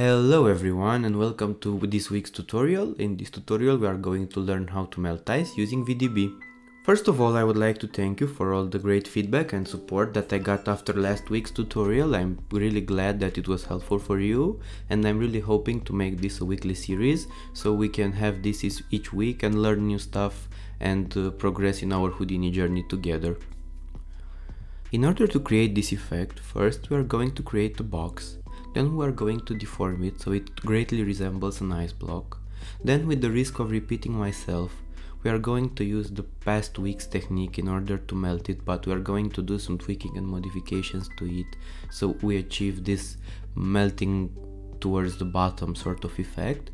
Hello everyone and welcome to this week's tutorial. In this tutorial we are going to learn how to melt ice using VDB. First of all I would like to thank you for all the great feedback and support that I got after last week's tutorial. I'm really glad that it was helpful for you and I'm really hoping to make this a weekly series so we can have this each week and learn new stuff and uh, progress in our Houdini journey together. In order to create this effect, first we are going to create a box then we are going to deform it so it greatly resembles an ice block. Then with the risk of repeating myself, we are going to use the past week's technique in order to melt it, but we are going to do some tweaking and modifications to it so we achieve this melting towards the bottom sort of effect.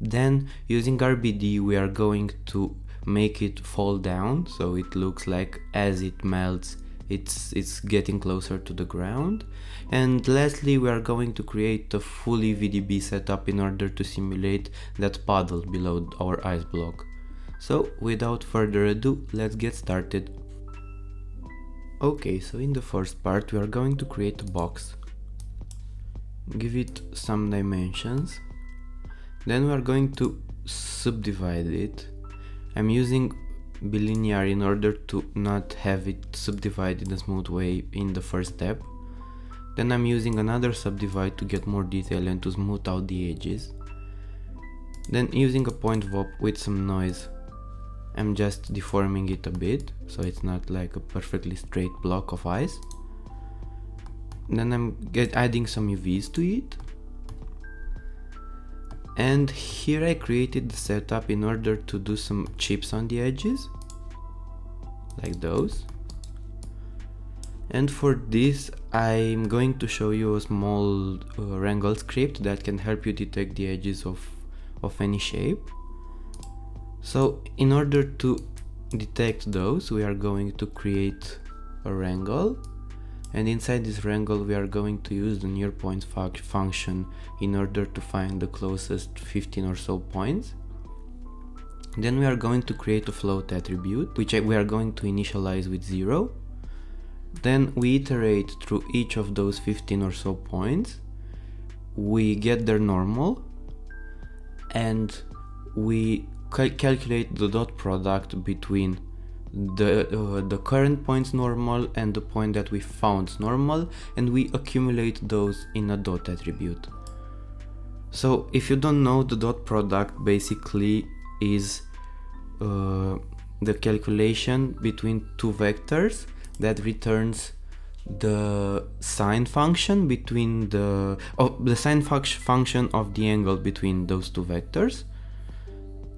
Then using RBD we are going to make it fall down so it looks like as it melts it's it's getting closer to the ground. And lastly we are going to create a fully VDB setup in order to simulate that puddle below our ice block. So without further ado let's get started. Okay so in the first part we are going to create a box. Give it some dimensions. Then we are going to subdivide it. I'm using bilinear in order to not have it subdivided in a smooth way in the first step. Then I'm using another subdivide to get more detail and to smooth out the edges. Then using a point VOP with some noise, I'm just deforming it a bit, so it's not like a perfectly straight block of ice. Then I'm get adding some UVs to it. And here I created the setup in order to do some chips on the edges like those. And for this I'm going to show you a small uh, wrangle script that can help you detect the edges of, of any shape. So in order to detect those we are going to create a wrangle and inside this wrangle we are going to use the near point function in order to find the closest 15 or so points then we are going to create a float attribute, which we are going to initialize with 0. Then we iterate through each of those 15 or so points. We get their normal and we cal calculate the dot product between the, uh, the current point's normal and the point that we found normal and we accumulate those in a dot attribute. So if you don't know the dot product basically is uh, the calculation between two vectors that returns the sine function between the oh, the sine function of the angle between those two vectors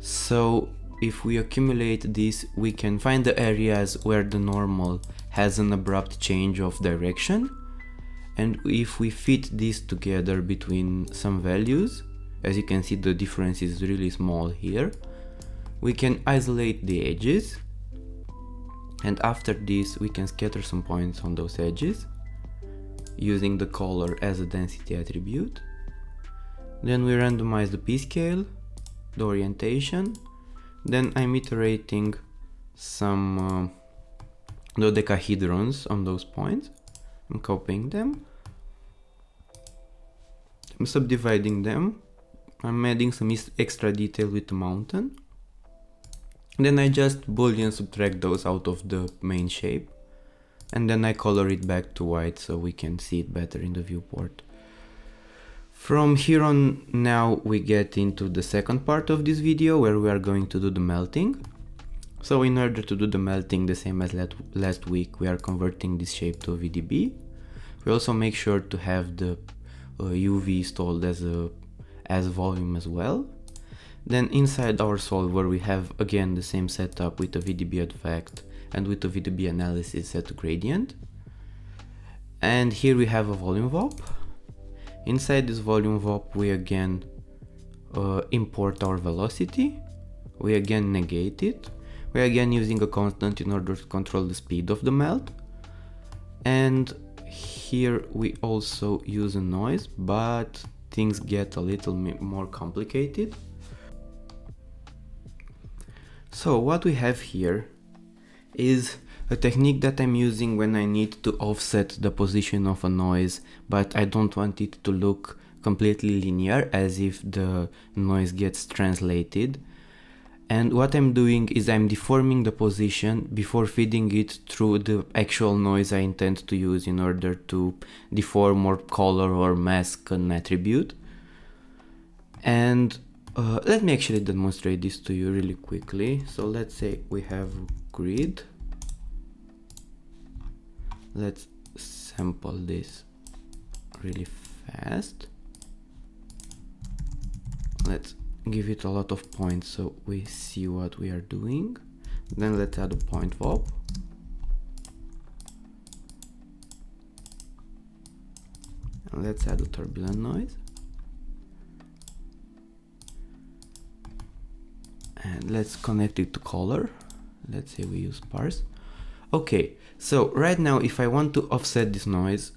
so if we accumulate this we can find the areas where the normal has an abrupt change of direction. And if we fit this together between some values as you can see the difference is really small here we can isolate the edges. And after this we can scatter some points on those edges using the color as a density attribute. Then we randomize the p-scale the orientation then I'm iterating some uh, dodecahedrons on those points. I'm copying them. I'm subdividing them. I'm adding some extra detail with the mountain. Then I just boolean subtract those out of the main shape. And then I color it back to white so we can see it better in the viewport. From here on now we get into the second part of this video where we are going to do the melting. So in order to do the melting the same as last week we are converting this shape to VDB. We also make sure to have the uh, UV installed as a as volume as well then inside our solver we have again the same setup with a VDB advect and with a VDB analysis set to gradient. And here we have a volume VOP. Inside this volume VOP we again uh, import our velocity. We again negate it. We again using a constant in order to control the speed of the melt. And here we also use a noise, but things get a little more complicated. So what we have here is a technique that I'm using when I need to offset the position of a noise, but I don't want it to look completely linear as if the noise gets translated. And what I'm doing is I'm deforming the position before feeding it through the actual noise I intend to use in order to deform or color or mask an attribute. And uh, let me actually demonstrate this to you really quickly. So let's say we have grid let's sample this really fast. Let's give it a lot of points so we see what we are doing. Then let's add a point VOP and let's add a turbulent noise. And let's connect it to color. Let's say we use sparse okay so right now if I want to offset this noise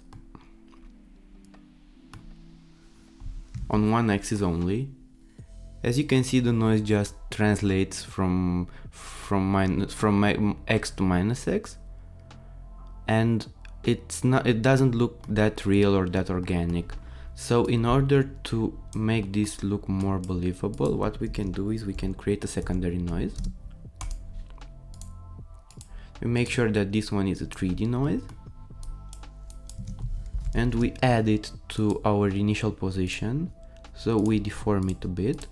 on one axis only as you can see the noise just translates from from minus from x to minus x and it's not it doesn't look that real or that organic so in order to make this look more believable, what we can do is we can create a secondary noise. We make sure that this one is a 3D noise. And we add it to our initial position. So we deform it a bit.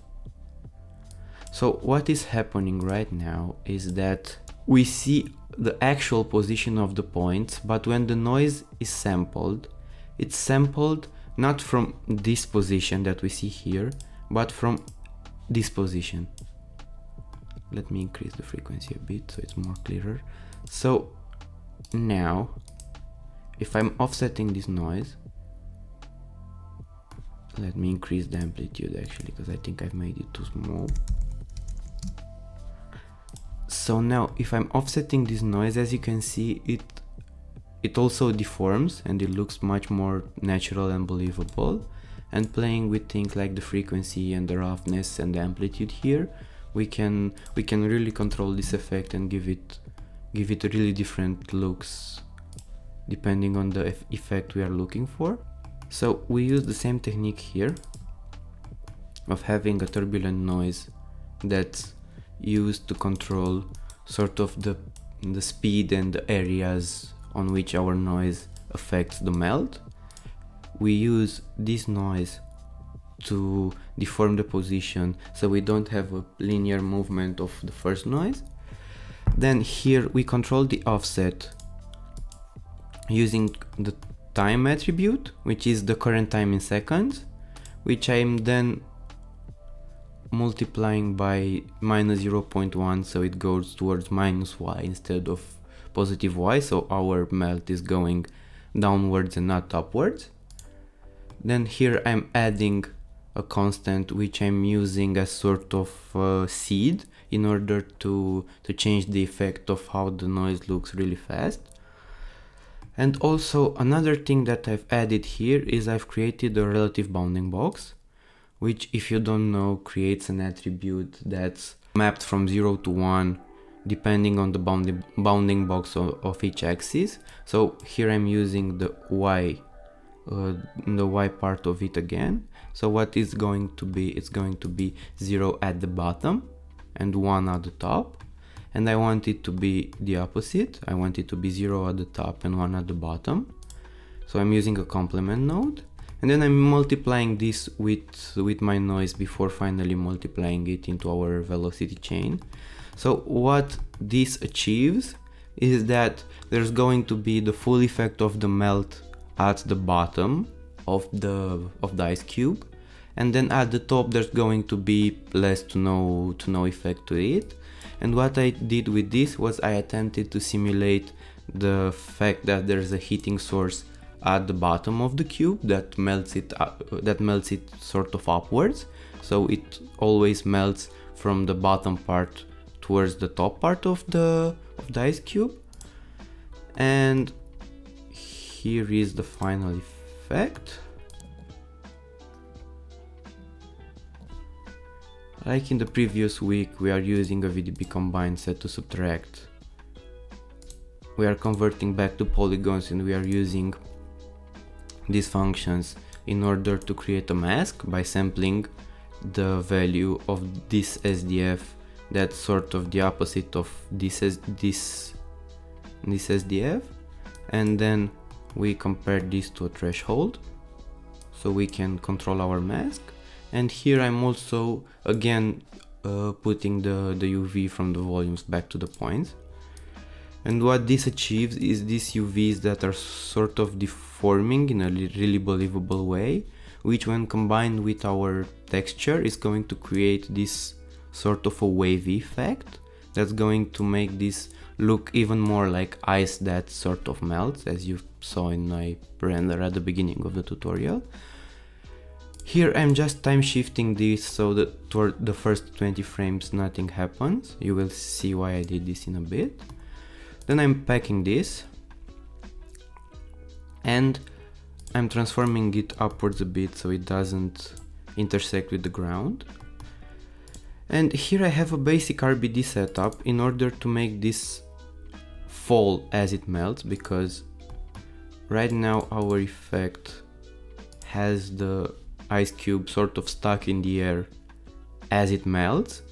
So what is happening right now is that we see the actual position of the points, but when the noise is sampled, it's sampled not from this position that we see here, but from this position. Let me increase the frequency a bit so it's more clearer. So now, if I'm offsetting this noise, let me increase the amplitude actually because I think I've made it too small. So now if I'm offsetting this noise, as you can see, it it also deforms and it looks much more natural and believable. And playing with things like the frequency and the roughness and the amplitude here, we can we can really control this effect and give it give it really different looks depending on the effect we are looking for. So we use the same technique here of having a turbulent noise that's used to control sort of the the speed and the areas on which our noise affects the melt. We use this noise to deform the position so we don't have a linear movement of the first noise. Then here we control the offset using the time attribute, which is the current time in seconds, which I'm then multiplying by minus 0.1 so it goes towards minus y instead of positive y, so our melt is going downwards and not upwards. Then here I'm adding a constant which I'm using as sort of uh, seed in order to, to change the effect of how the noise looks really fast. And also another thing that I've added here is I've created a relative bounding box, which if you don't know creates an attribute that's mapped from 0 to 1 depending on the bounding, bounding box of, of each axis. So here I'm using the y, uh, the y part of it again. So what is going to be, it's going to be 0 at the bottom and 1 at the top. And I want it to be the opposite. I want it to be 0 at the top and 1 at the bottom. So I'm using a complement node. And then I'm multiplying this with, with my noise before finally multiplying it into our velocity chain. So what this achieves is that there's going to be the full effect of the melt at the bottom of the of the ice cube. And then at the top there's going to be less to no to no effect to it. And what I did with this was I attempted to simulate the fact that there's a heating source at the bottom of the cube that melts it that melts it sort of upwards. So it always melts from the bottom part towards the top part of the, of the ice cube. And here is the final effect. Like in the previous week we are using a VDB combine set to subtract. We are converting back to polygons and we are using these functions in order to create a mask by sampling the value of this SDF that's sort of the opposite of this this this SDF and then we compare this to a threshold so we can control our mask. And here I'm also again uh, putting the, the UV from the volumes back to the points. And what this achieves is these UVs that are sort of deforming in a really believable way which when combined with our texture is going to create this sort of a wavy effect that's going to make this look even more like ice that sort of melts as you saw in my render at the beginning of the tutorial. Here I'm just time shifting this so that toward the first 20 frames nothing happens. You will see why I did this in a bit. Then I'm packing this and I'm transforming it upwards a bit so it doesn't intersect with the ground. And here I have a basic RBD setup in order to make this fall as it melts because right now our effect has the ice cube sort of stuck in the air as it melts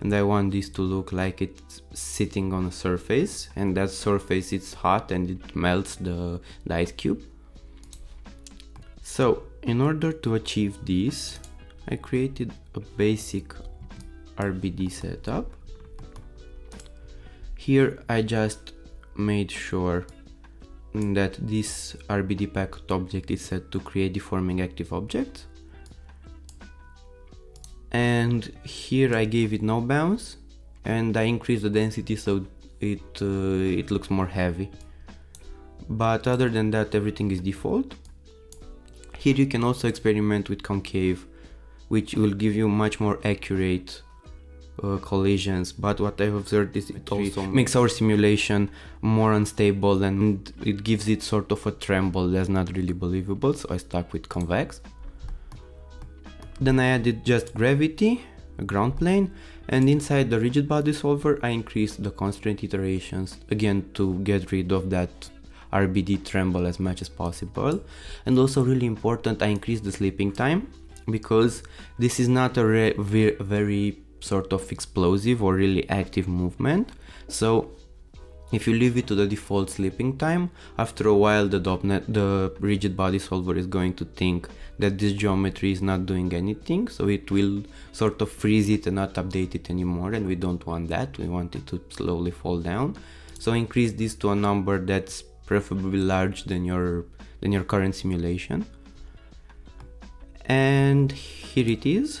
and I want this to look like it's sitting on a surface and that surface is hot and it melts the, the ice cube. So in order to achieve this I created a basic RBD setup. Here I just made sure that this RBD packed object is set to create deforming active objects. And here I gave it no bounce and I increased the density so it, uh, it looks more heavy. But other than that everything is default. Here you can also experiment with concave which will give you much more accurate uh, collisions but what I've observed is it also makes our simulation more unstable and it gives it sort of a tremble that's not really believable so I stuck with convex. Then I added just gravity, a ground plane and inside the rigid body solver I increased the constraint iterations again to get rid of that RBD tremble as much as possible and also really important I increased the sleeping time because this is not a very sort of explosive or really active movement. So if you leave it to the default sleeping time, after a while the DOPNet, the rigid body solver is going to think that this geometry is not doing anything, so it will sort of freeze it and not update it anymore, and we don't want that, we want it to slowly fall down. So increase this to a number that's preferably large than your than your current simulation. And here it is.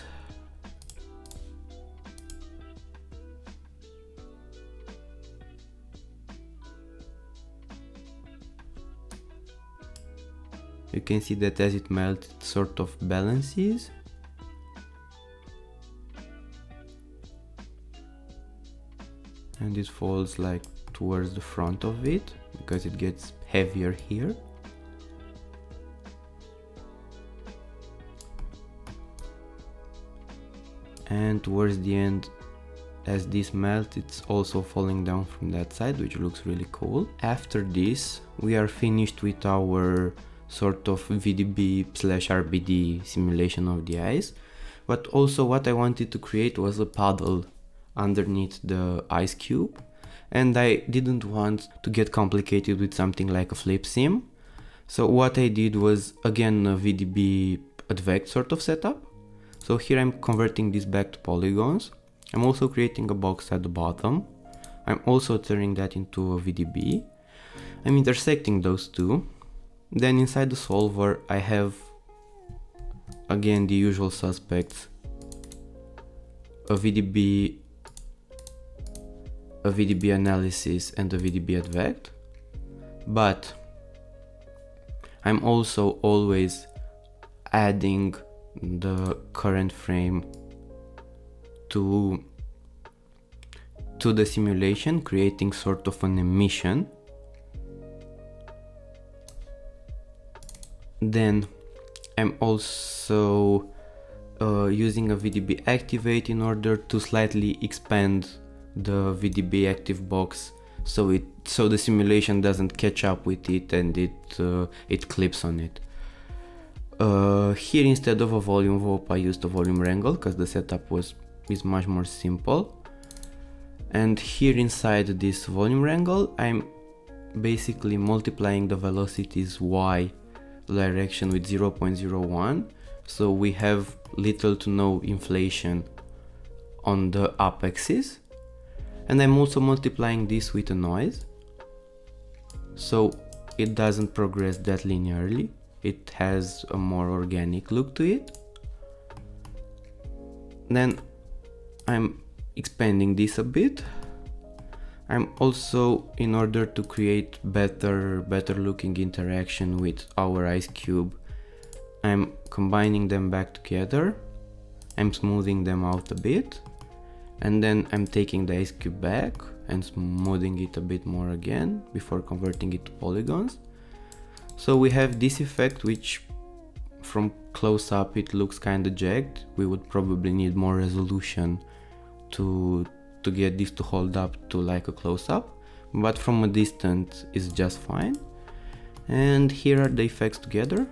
You can see that as it melts it sort of balances. And it falls like towards the front of it because it gets heavier here. And towards the end as this melts it's also falling down from that side which looks really cool. After this we are finished with our sort of VDB slash RBD simulation of the ice. But also what I wanted to create was a puddle underneath the ice cube. And I didn't want to get complicated with something like a flip sim. So what I did was again a VDB advect sort of setup. So here I'm converting this back to polygons. I'm also creating a box at the bottom. I'm also turning that into a VDB. I'm intersecting those two then inside the solver I have again the usual suspects. A VDB a VDB analysis and a VDB advect but I'm also always adding the current frame to to the simulation creating sort of an emission Then I'm also uh, using a VDB activate in order to slightly expand the VDB active box so it so the simulation doesn't catch up with it and it uh, it clips on it. Uh, here instead of a volume VOP I used a volume wrangle because the setup was is much more simple. And here inside this volume wrangle I'm basically multiplying the velocities y direction with 0.01 so we have little to no inflation on the up axis and I'm also multiplying this with a noise. So it doesn't progress that linearly. It has a more organic look to it. Then I'm expanding this a bit I'm also in order to create better better looking interaction with our ice cube I'm combining them back together. I'm smoothing them out a bit. And then I'm taking the ice cube back and smoothing it a bit more again before converting it to polygons. So we have this effect which from close up it looks kinda jagged. We would probably need more resolution to to get this to hold up to like a close-up but from a distance is just fine and here are the effects together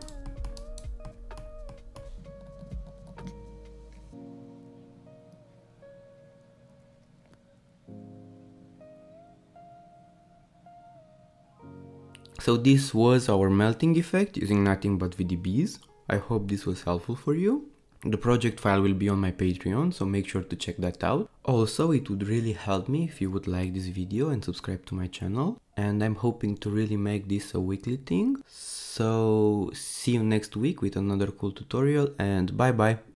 So this was our melting effect using nothing but VDBs. I hope this was helpful for you. The project file will be on my Patreon, so make sure to check that out. Also, it would really help me if you would like this video and subscribe to my channel. And I'm hoping to really make this a weekly thing. So see you next week with another cool tutorial and bye bye.